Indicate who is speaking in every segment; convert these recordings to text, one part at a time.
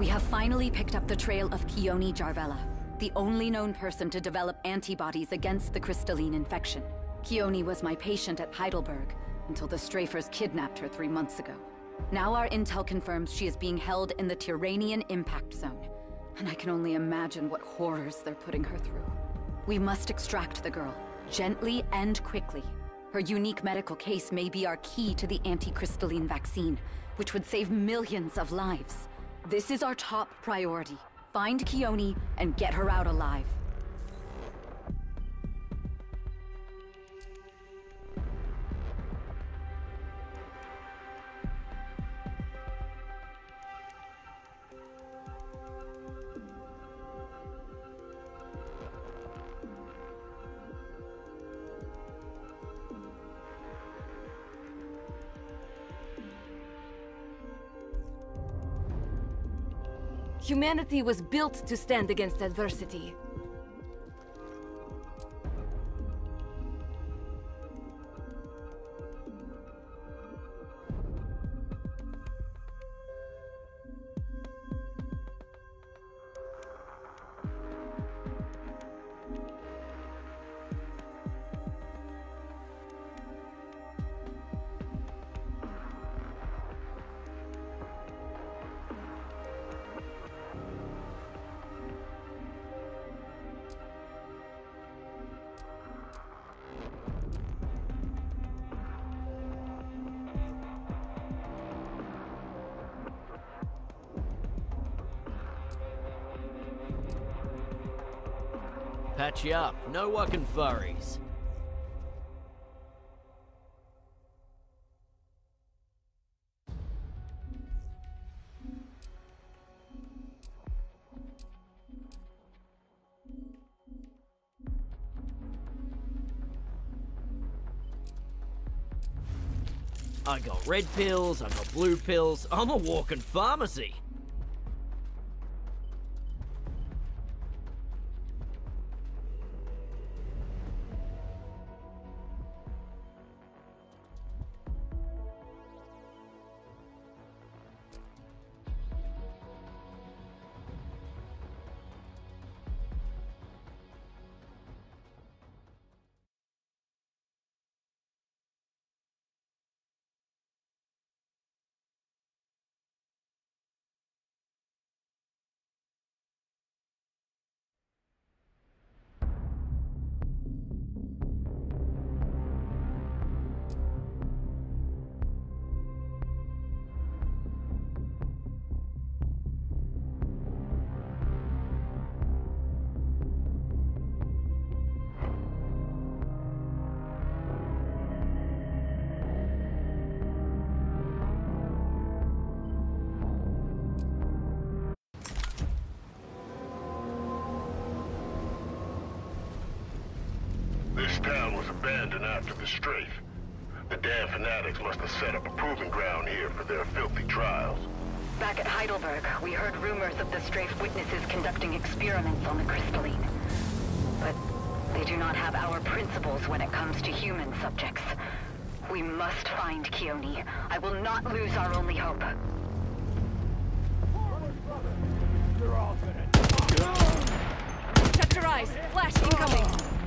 Speaker 1: We have finally picked up the trail of Keone Jarvella, the only known person to develop antibodies against the crystalline infection. Keone was my patient at Heidelberg until the Strafers kidnapped her three months ago. Now our intel confirms she is being held in the Tyranian impact zone, and I can only imagine what horrors they're putting her through. We must extract the girl, gently and quickly. Her unique medical case may be our key to the anti-crystalline vaccine, which would save millions of lives. This is our top priority. Find Keone and get her out alive.
Speaker 2: Humanity was built to stand against adversity.
Speaker 3: Patch you up. No working furries. I got red pills, I got blue pills. I'm a walking pharmacy.
Speaker 4: Town was abandoned after the strafe. The damn fanatics must have set up a proving ground here for their filthy trials.
Speaker 1: Back at Heidelberg, we heard rumors of the strafe witnesses conducting experiments on the crystalline. But they do not have our principles when it comes to human subjects. We must find Keone. I will not lose our only hope.
Speaker 2: Shut your eyes! Flash incoming!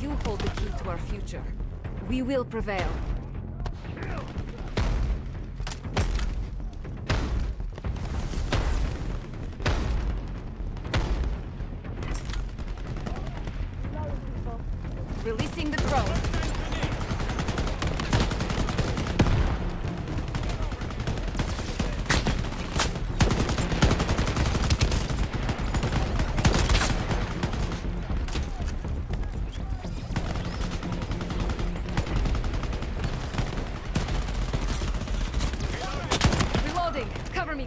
Speaker 4: You
Speaker 2: hold the key to our future. We will prevail.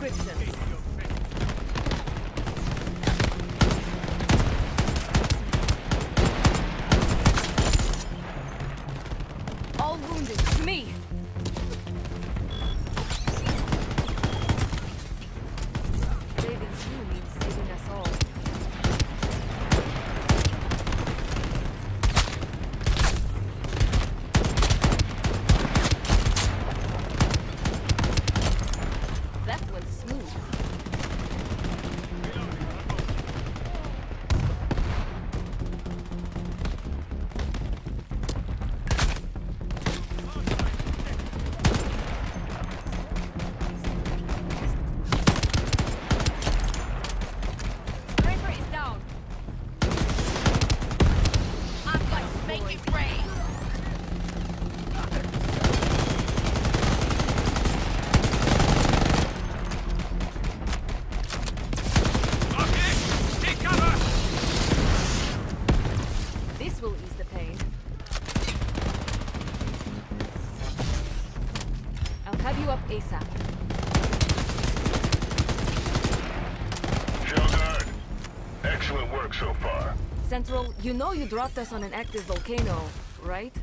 Speaker 2: Take have you up ASAP.
Speaker 4: Shellguard, excellent work so far.
Speaker 2: Central, you know you dropped us on an active volcano, right?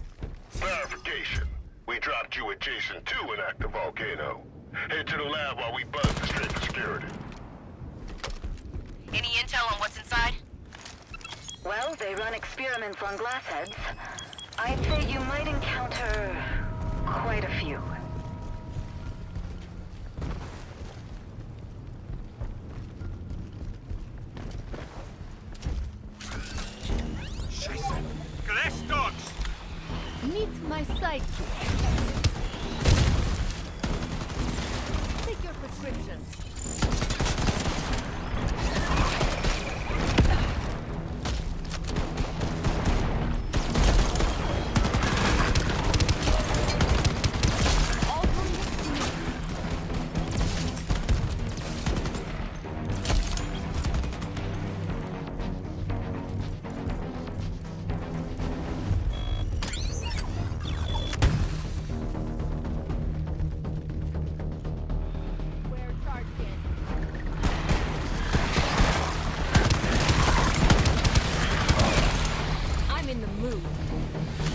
Speaker 4: Verification. We dropped you adjacent to an active volcano. Head to the lab while we buzz the straight for security.
Speaker 5: Any intel on what's inside?
Speaker 1: Well, they run experiments on glassheads. I'd say you might encounter quite a few.
Speaker 2: moved.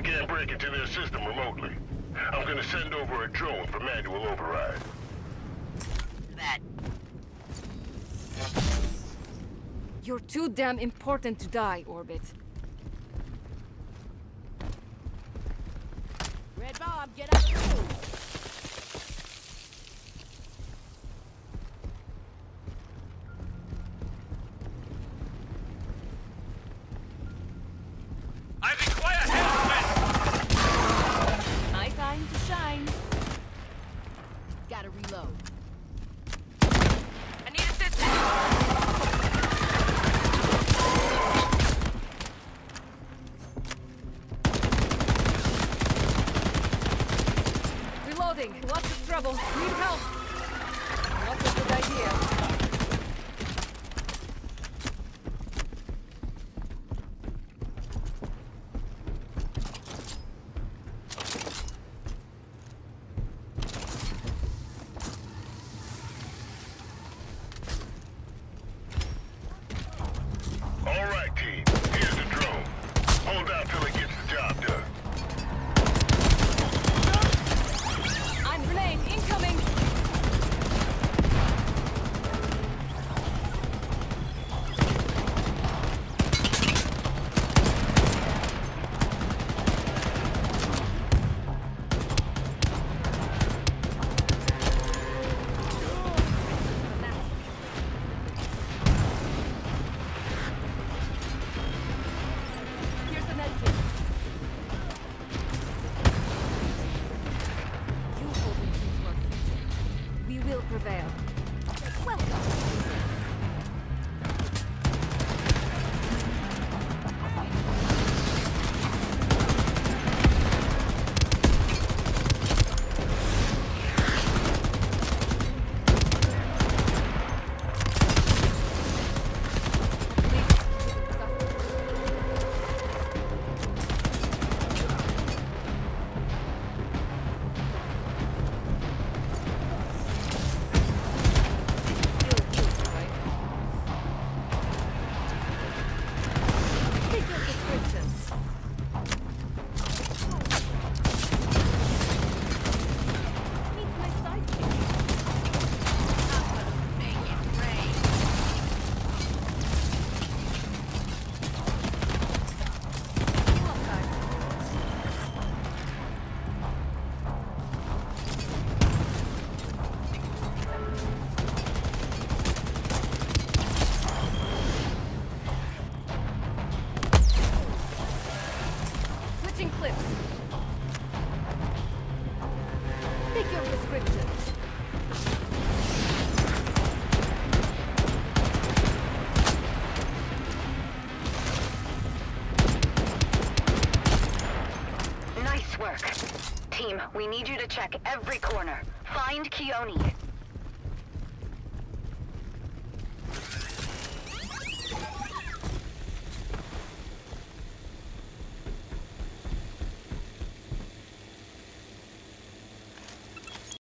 Speaker 2: We
Speaker 4: can't break into their system remotely. I'm gonna send over a drone for manual override. That.
Speaker 2: You're too damn important to die, Orbit.
Speaker 5: Red Bob, get
Speaker 2: up!
Speaker 1: Nice work. Team, we need you to check every corner. Find Keone.